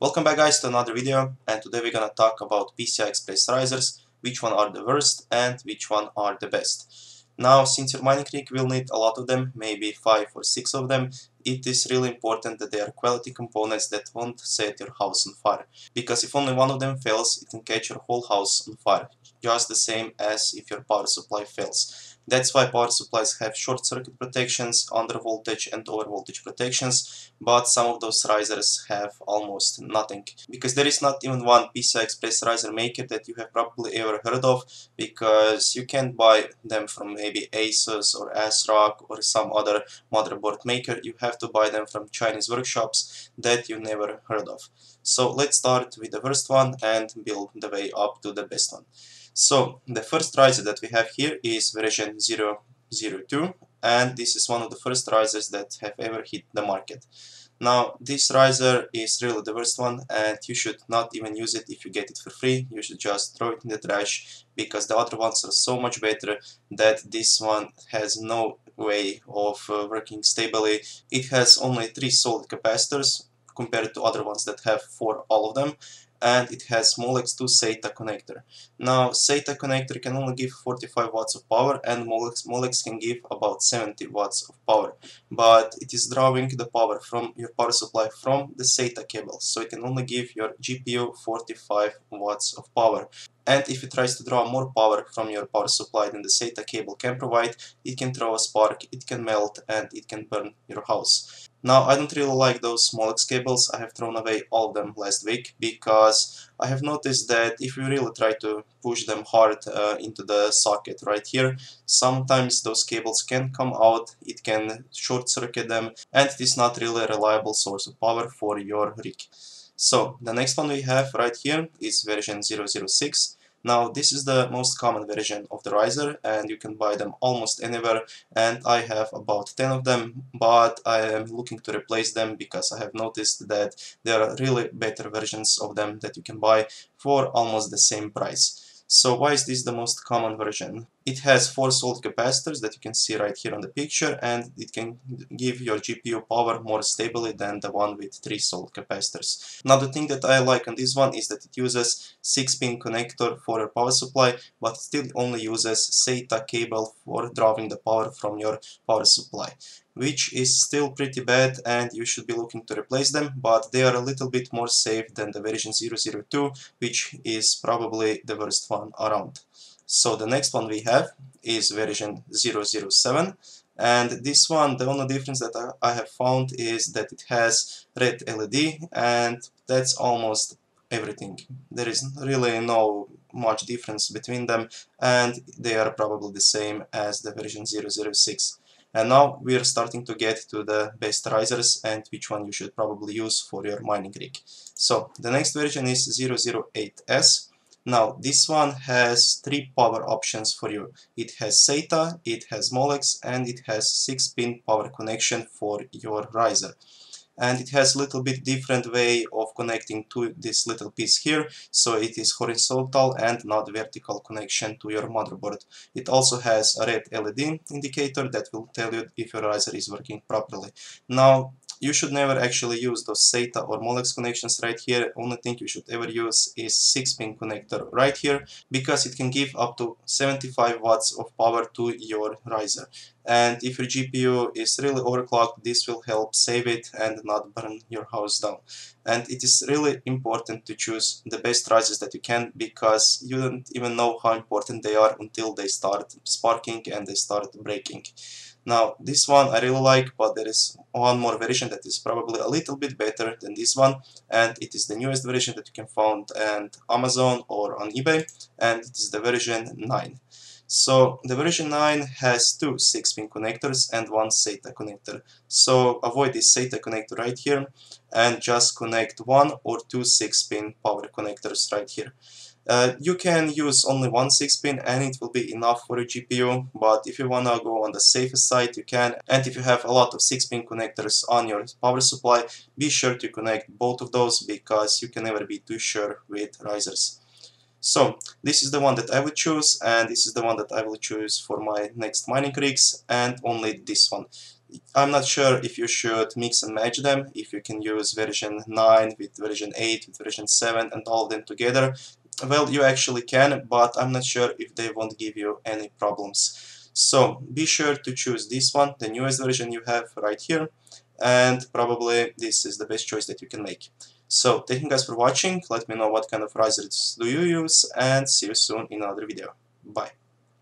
Welcome back guys to another video and today we're gonna talk about PCI Express risers, which one are the worst and which one are the best. Now since your mining rig will need a lot of them, maybe 5 or 6 of them, it is really important that they are quality components that won't set your house on fire. Because if only one of them fails, it can catch your whole house on fire, just the same as if your power supply fails. That's why power supplies have short circuit protections, under voltage and over voltage protections, but some of those risers have almost nothing. Because there is not even one PCI Express riser maker that you have probably ever heard of, because you can't buy them from maybe Asus or ASRock or some other motherboard maker, you have to buy them from Chinese workshops that you never heard of. So let's start with the first one and build the way up to the best one. So the first riser that we have here is version 002 and this is one of the first risers that have ever hit the market. Now this riser is really the worst one and you should not even use it if you get it for free, you should just throw it in the trash because the other ones are so much better that this one has no way of uh, working stably. It has only three solid capacitors compared to other ones that have four all of them and it has Molex 2 SATA connector. Now SATA connector can only give 45 watts of power and Molex, Molex can give about 70 watts of power but it is drawing the power from your power supply from the SATA cable so it can only give your GPU 45 watts of power and if it tries to draw more power from your power supply than the SATA cable can provide, it can throw a spark, it can melt and it can burn your house. Now I don't really like those Molex cables, I have thrown away all of them last week because I have noticed that if you really try to push them hard uh, into the socket right here, sometimes those cables can come out, it can short circuit them and it is not really a reliable source of power for your rig. So the next one we have right here is version 006 now this is the most common version of the riser and you can buy them almost anywhere and I have about 10 of them but I am looking to replace them because I have noticed that there are really better versions of them that you can buy for almost the same price. So why is this the most common version? It has four solid capacitors that you can see right here on the picture and it can give your GPU power more stably than the one with three solid capacitors. Now the thing that I like on this one is that it uses 6-pin connector for your power supply but still only uses SATA cable for drawing the power from your power supply which is still pretty bad and you should be looking to replace them, but they are a little bit more safe than the version 002, which is probably the worst one around. So the next one we have is version 007 and this one the only difference that I have found is that it has red LED and that's almost everything. There is really no much difference between them and they are probably the same as the version 006. And now we are starting to get to the best risers and which one you should probably use for your mining rig. So the next version is 008S. Now this one has three power options for you. It has SATA, it has Molex and it has 6-pin power connection for your riser and it has a little bit different way of connecting to this little piece here. So it is horizontal and not vertical connection to your motherboard. It also has a red LED indicator that will tell you if your riser is working properly. Now you should never actually use those SATA or Molex connections right here. Only thing you should ever use is 6-pin connector right here because it can give up to 75 watts of power to your riser. And if your GPU is really overclocked, this will help save it and not burn your house down. And it is really important to choose the best risers that you can because you don't even know how important they are until they start sparking and they start breaking. Now this one I really like but there is one more version that is probably a little bit better than this one and it is the newest version that you can find on Amazon or on eBay and it is the version 9. So the version 9 has two 6-pin connectors and one SATA connector. So avoid this SATA connector right here and just connect one or two 6-pin power connectors right here. Uh, you can use only one 6-pin and it will be enough for your GPU, but if you wanna go on the safest side you can, and if you have a lot of 6-pin connectors on your power supply, be sure to connect both of those because you can never be too sure with risers. So this is the one that I would choose and this is the one that I will choose for my next mining rigs and only this one. I'm not sure if you should mix and match them, if you can use version 9 with version 8 with version 7 and all of them together. Well, you actually can, but I'm not sure if they won't give you any problems. So be sure to choose this one, the newest version you have right here, and probably this is the best choice that you can make. So thank you guys for watching, let me know what kind of risers do you use, and see you soon in another video. Bye.